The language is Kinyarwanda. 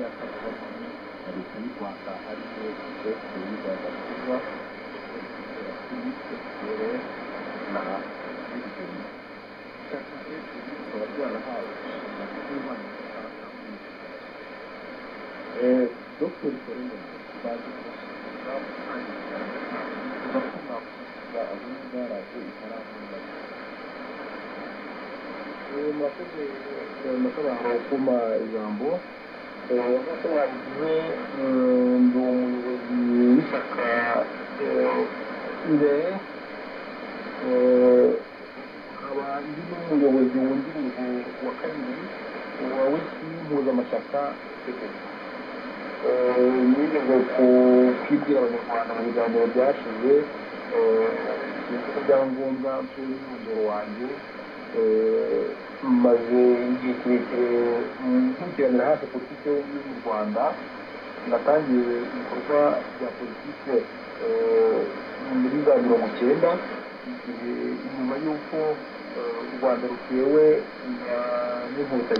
y'u rwanda ariyo perezida gakuba fpr na bibiri ishyaka fpr rikaba ryarahawe inshingano z'ububanyi dr korene baje kubashyikiriza gutangira kuva ko mwakugira abumva radiyo itaravuga murakoze murakoze kuma ijambo nk'uko mwabivuze ndi umuyobozi w'ishyaka imbere nkaba ndi n'umuyobozi wungirije wa kabiri wa wiki mpuzamashyaka nigeze kubwira abanyarwanda mu biganiro byashize sinzi ko byaba ngombwa nsubira umwirondoro wanjye maze igihe kirekire nkurikiranira hafi politiki yo mu rwanda natangiye ibikorwa bya politiki muri za mirongo icyenda igihe nyuma y'uko u rwanda rutewe n'inkotanyi